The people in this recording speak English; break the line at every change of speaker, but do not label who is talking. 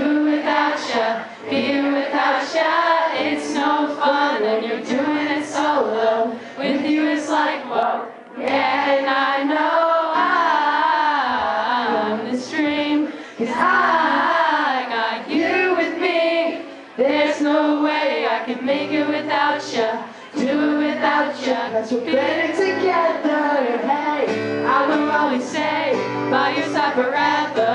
do without ya, be without ya. It's no fun when you're doing it solo. With you it's like whoa, and I know I'm this dream, cause I got you with me. There's no way I can make it without ya, do it without ya.
What
Be better together, hey. I will always stay by your side forever.